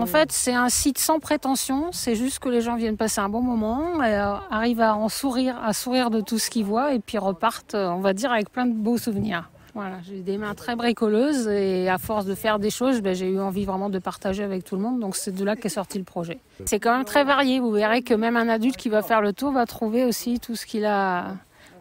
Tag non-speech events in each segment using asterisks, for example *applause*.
En fait, c'est un site sans prétention. C'est juste que les gens viennent passer un bon moment, et, euh, arrivent à en sourire, à sourire de tout ce qu'ils voient, et puis repartent, euh, on va dire, avec plein de beaux souvenirs. Voilà, j'ai des mains très bricoleuses et à force de faire des choses, ben, j'ai eu envie vraiment de partager avec tout le monde. Donc c'est de là qu'est sorti le projet. C'est quand même très varié. Vous verrez que même un adulte qui va faire le tour va trouver aussi tout ce qu'il a,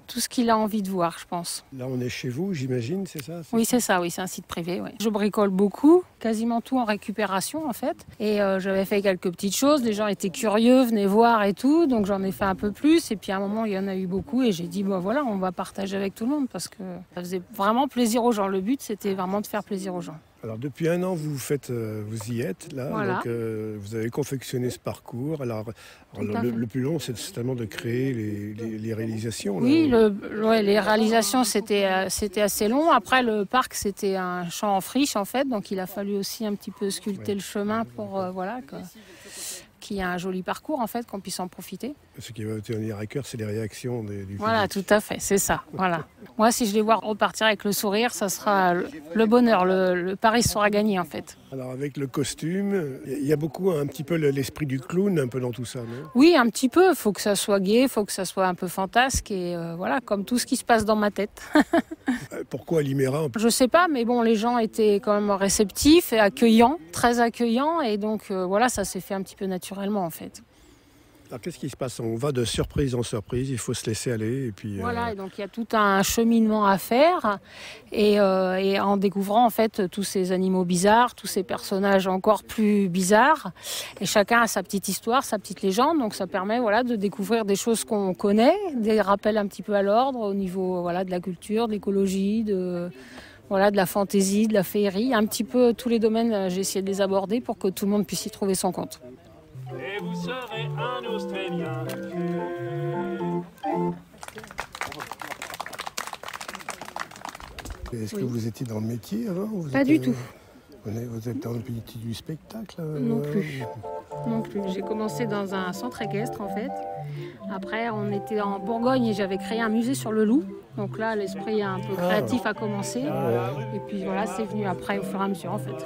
tout ce qu'il a envie de voir, je pense. Là, on est chez vous, j'imagine, c'est ça Oui, c'est ça, oui, c'est un site privé. Oui. Je bricole beaucoup, quasiment tout en récupération en fait. Et euh, j'avais fait quelques petites choses, les gens étaient curieux, venaient voir et tout, donc j'en ai fait un peu plus. Et puis à un moment, il y en a eu beaucoup et j'ai dit, bon voilà, on va partager avec tout le monde parce que ça faisait vraiment plaisir aux gens. Le but, c'était vraiment de faire plaisir aux gens. Alors depuis un an, vous faites, euh, vous y êtes là. Voilà. Donc, euh, vous avez confectionné ce parcours. Alors, le, plus long, c'est certainement de créer les, les- les réalisations. là. Oui, le, ouais, les réalisations, c'était euh, c'était assez long. Après, le parc, c'était un champ en friche, en fait. Donc, il a fallu aussi un petit peu sculpter Ouais. le chemin pour, euh, voilà, qu'il y ait un joli parcours, en fait, qu'on puisse en profiter. Ce qui va vous tenir à cœur, c'est les réactions des- du Voilà, public. tout à fait, c'est ça. Voilà. Moi, si je les vois repartir avec le sourire, ça sera le, le bonheur. Le, le pari sera gagné, en fait. Alors avec le costume, il y a beaucoup un petit peu le- l'esprit du clown un peu dans tout ça, non? Oui, un petit peu. Il faut que ça soit gai, il faut que ça soit un peu fantasque. Et euh, voilà, comme tout ce qui se passe dans ma tête. *laughs* Euh, Pourquoi Liméra Je sais pas, mais bon, les gens étaient quand même réceptifs et accueillants, très accueillants. Et donc, euh, voilà, ça s'est fait un petit peu naturellement, en fait. Alors qu'est-ce qui se passe? On va de surprise en surprise, il faut se laisser aller et puis. euh, Voilà, et donc il y a tout un cheminement à faire. Et, euh, et en découvrant, en fait, tous ces animaux bizarres, tous ces personnages encore plus bizarres. Et chacun a sa petite histoire, sa petite légende. Donc ça permet, voilà, de découvrir des choses qu'on connaît, des rappels un petit peu à l'ordre au niveau, voilà, de la culture, de l'écologie, de. Voilà, de la fantaisie, de la féerie, un petit peu tous les domaines, euh, j'ai essayé de les aborder pour que tout le monde puisse y trouver son compte. Et vous serez un Australien. Est-ce que vous étiez dans le métier avant Vous Pas êtes, du euh, tout. Vous êtes- vous êtes dans le métier du spectacle euh, Non euh, plus. Non plus. J'ai commencé dans un centre équestre en fait. Après, on était en Bourgogne et j'avais créé un musée sur le loup. Donc là, l'esprit un peu créatif a commencé. Et puis voilà, c'est venu après au fur et à mesure en fait.